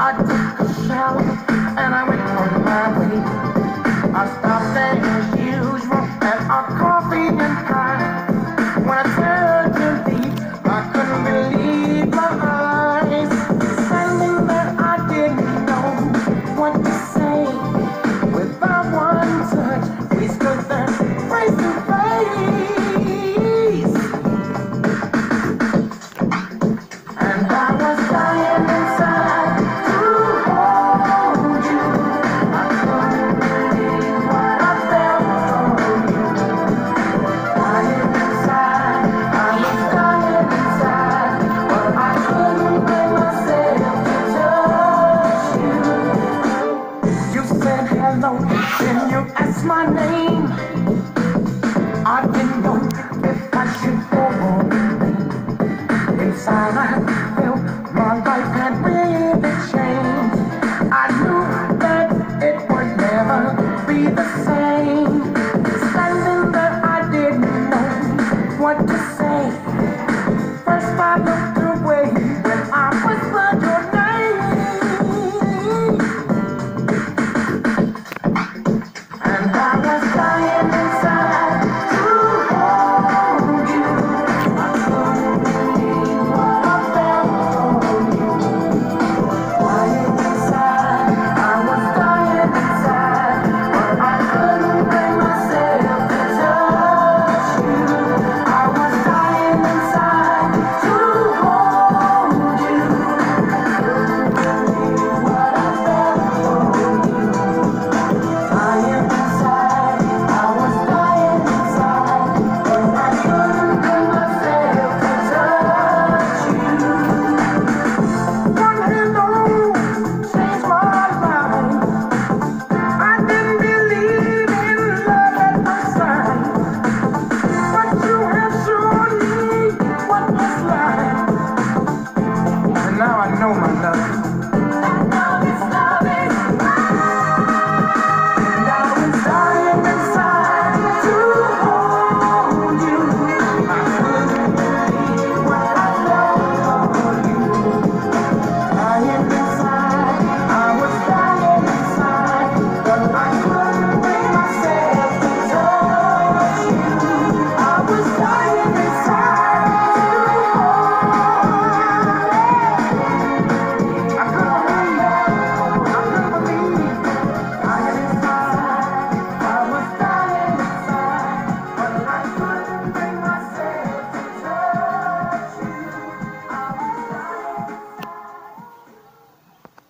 I took a shower and I went on my way. I stopped then you ask my name. I didn't know if I should go or. Inside I felt my life had really changed. I knew that it would never be the same.